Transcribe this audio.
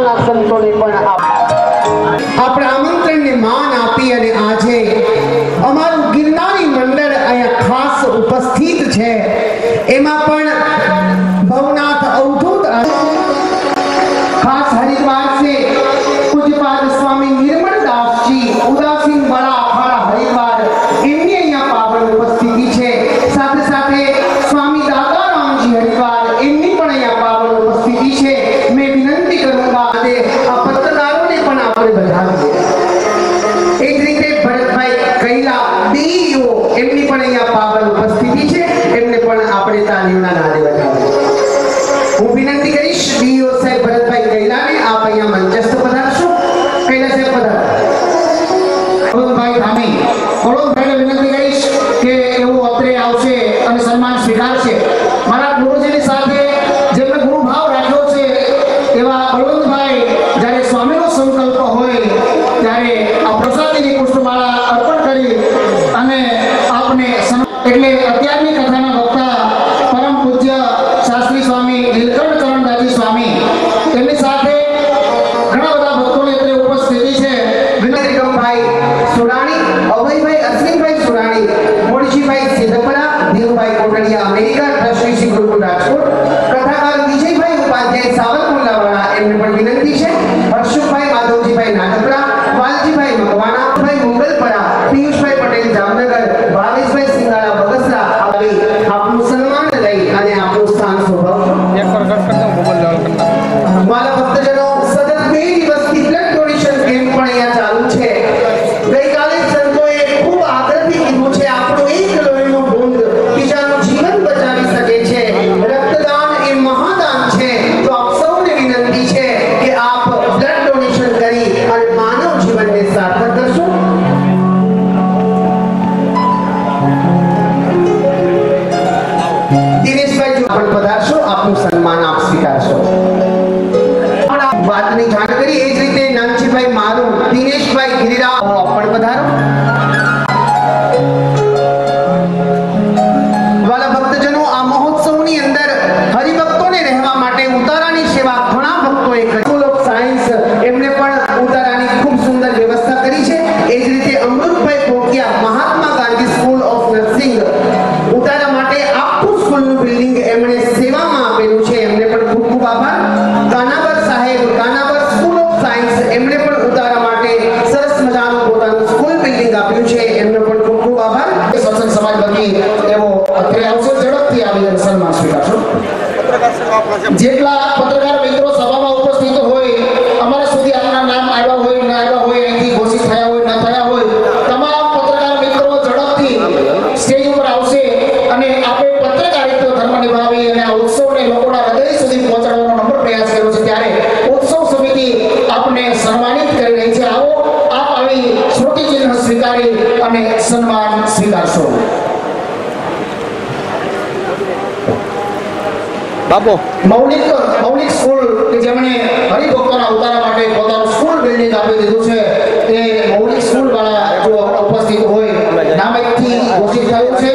સંતોને પણ આપ આપણા આમંત્રણને માન આપી અને આજે અમારું ગિરનારી મંડળ અહીંયા ખાસ ઉપસ્થિત છે. આપે આ પત્રકારોને પણ આપણે બધાને એટલે અત્યારની કથાના વક્તા પરમ પૂજ્ય શાસ્ત્રી સ્વામી નીલકંઠ ચરણદાસજી સ્વામી એમની સાથે ઘણા બધા ભક્તોની અત્રે ઉપસ્થિતિ છે વિનોદભાઈ સુરાણી અભયભાઈ અશ્વિનભાઈ સુરાણી મોરજીભાઈ સિદ્ધપરા ધીરુભાઈ કોટડિયા અમેરિકા ટ્રસ્ટી શ્રી ગુરુકુળ રાજકોટ કથાકાર વિજયભાઈ ઉપાધ્યાય સાવરકુંડલાવાળા એમને પણ વિનંતી છે बात नहीं जान સમાજ વતી એવો અત્રે આવશે ઝડપથી આવી અને સન્માન સ્વીકારશો જેટલા પત્રકાર મિત્રો સભામાં ઉપસ્થિત હોય અમારા સુધી આપણા નામ આવ્યા હોય ન આવ્યા હોય અહીંથી ઘોષિત થયા હોય ન થયા હોય તમામ પત્રકાર મિત્રો ઝડપથી સ્ટેજ ઉપર આવશે અને આપણે પત્રકારિત્વ ધર્મ નિભાવી અને આ ઉત્સવને લોકોના હૃદય સુધી પહોંચાડવાનો નમ્ર પ્રયાસ કર્યો છે ત્યારે ઉત્સવ સમિતિ આપને સન્માનિત કરી રહી છે આવો આપ આવી સ્મૃતિ ચિહ્ન સ્વીકારી અને સન્માન સ્વીકારશો બાપુ. મૌલિક મૌલિક સ્કૂલ કે જેમણે હરિભક્તોના ઉતારા માટે પોતાનું સ્કૂલ બિલ્ડિંગ આપી દીધું છે એ મૌલિક સ્કૂલ વાળા જો ઉપસ્થિત હોય નામ અહીંથી ઘોષિત થયું છે.